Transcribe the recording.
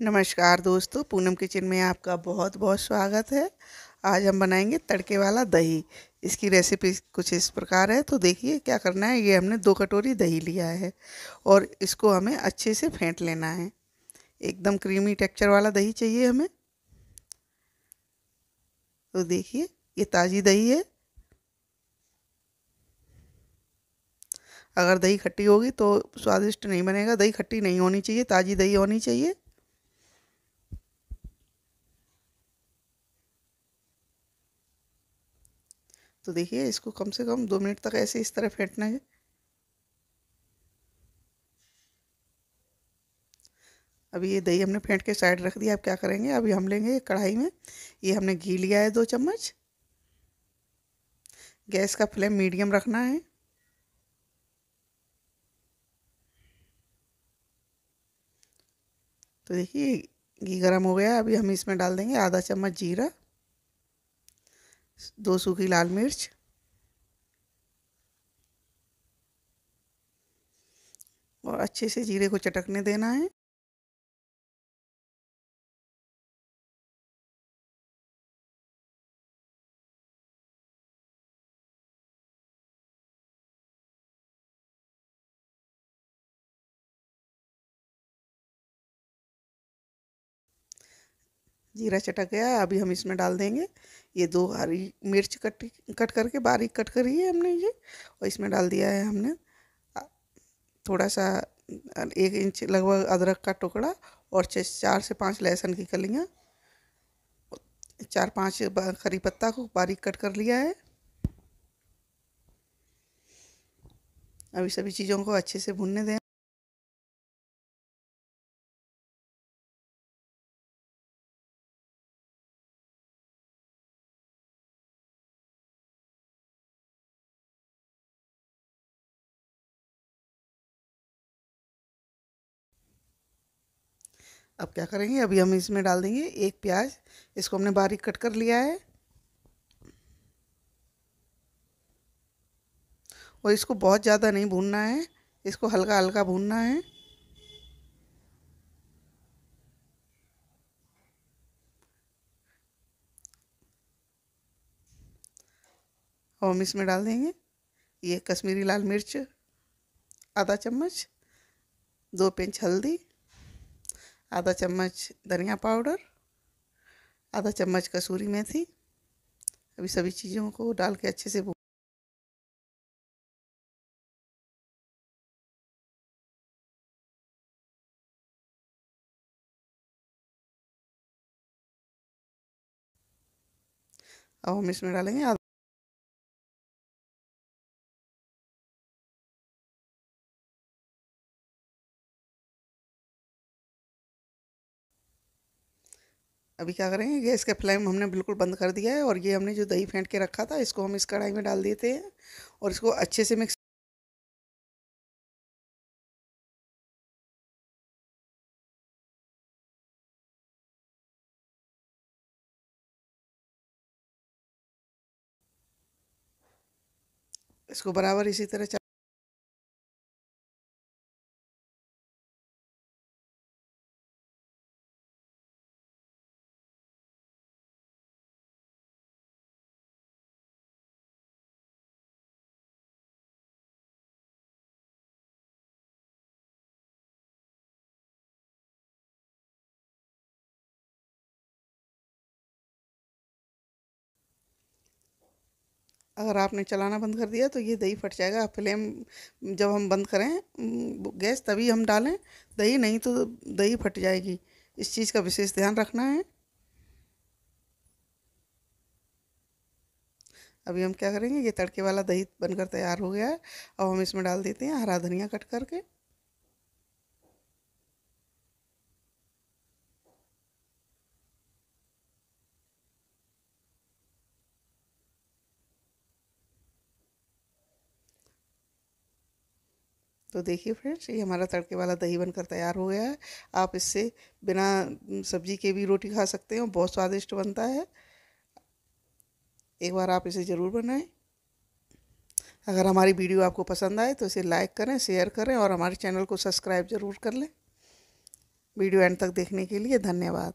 नमस्कार दोस्तों, पूनम किचन में आपका बहुत बहुत स्वागत है। आज हम बनाएँगे तड़के वाला दही। इसकी रेसिपी कुछ इस प्रकार है। तो देखिए क्या करना है, ये हमने दो कटोरी दही लिया है और इसको हमें अच्छे से फेंट लेना है। एकदम क्रीमी टेक्चर वाला दही चाहिए हमें। तो देखिए, ये ताज़ी दही है। अगर दही खट्टी होगी तो स्वादिष्ट नहीं बनेगा। दही खट्टी नहीं होनी चाहिए, ताज़ी दही होनी चाहिए। तो देखिए, इसको कम से कम दो मिनट तक ऐसे इस तरह फेंटना है। अभी ये दही हमने फेंट के साइड रख दिया, अब क्या करेंगे? अभी हम लेंगे कढ़ाई में। ये हमने घी लिया है दो चम्मच। गैस का फ्लेम मीडियम रखना है। तो देखिए घी गर्म हो गया। अभी हम इसमें डाल देंगे आधा चम्मच जीरा। दो सूखी लाल मिर्च। और अच्छे से जीरे को चटकने देना है। जीरा चटक गया है अभी हम इसमें डाल देंगे। ये दो हरी मिर्च कट कट करके बारीक कट करी है हमने ये, और इसमें डाल दिया है हमने थोड़ा सा एक इंच लगभग अदरक का टुकड़ा और छः, चार से पाँच लहसुन की कलियाँ। चार पाँच खरी पत्ता को बारीक कट कर लिया है। अभी सभी चीज़ों को अच्छे से भूनने दें। अब क्या करेंगे? अभी हम इसमें डाल देंगे एक प्याज। इसको हमने बारीक कट कर लिया है। और इसको बहुत ज़्यादा नहीं भूनना है। इसको हल्का हल्का भूनना है। और हम इसमें डाल देंगे ये कश्मीरी लाल मिर्च, आधा चम्मच, दो पिंच हल्दी आधा चम्मच धनिया पाउडर, आधा चम्मच कसूरी मेथी, अभी सभी चीज़ों को डाल के अच्छे से अब हम इसमें डालेंगे अभी क्या करेंगे गैस का फ्लेम हमने बिल्कुल बंद कर दिया है और ये हमने जो दही फेंट के रखा था, इसको हम इस कढ़ाई में डाल देते हैं और इसको अच्छे से मिक्स इसको बराबर इसी तरह अगर आपने चलाना बंद कर दिया तो ये दही फट जाएगा। फ्लेम जब हम बंद करें गैस तभी हम डालें। दही नहीं तो दही फट जाएगी। इस चीज़ का विशेष ध्यान रखना है। अभी हम क्या करेंगे? ये तड़के वाला दही बनकर तैयार हो गया है। अब हम इसमें डाल देते हैं हरा धनिया कट करके। तो देखिए फ्रेंड्स, ये हमारा तड़के वाला दही बनकर तैयार हो गया है। आप इससे बिना सब्ज़ी के भी रोटी खा सकते हो बहुत स्वादिष्ट बनता है। एक बार आप इसे ज़रूर बनाएँ। अगर हमारी वीडियो आपको पसंद आए तो इसे लाइक करें, शेयर करें और हमारे चैनल को सब्सक्राइब ज़रूर कर लें। वीडियो एंड तक देखने के लिए धन्यवाद।